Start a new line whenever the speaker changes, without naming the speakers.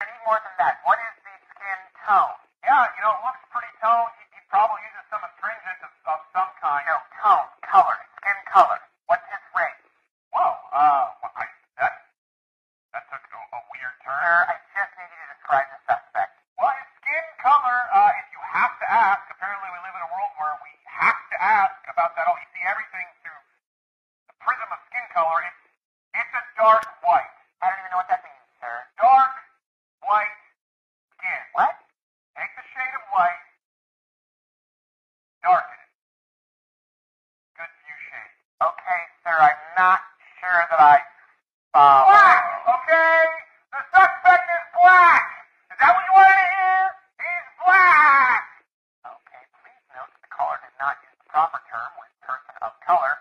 I need more than that. What is the skin tone?
Yeah, you know, it looks pretty toned. He, he probably uses some astringent of, of some kind.
No, tone, color, skin color. What's his race?
Whoa, uh, well, I, that, that took a, a weird turn.
Sir, I just need you to describe the suspect.
Well, his skin color, uh, if you have to ask, apparently we live in a world where we have to ask about that. Oh, you see everything through the prism of skin color. It's, it's a dark white.
I don't even know what that means, darkened. Good view shade. Okay, sir,
I'm not sure
that
I follow. Black, okay? The suspect is black. Is that what you wanted to hear? He's black.
Okay, please note that the caller did not use the proper term with person of color.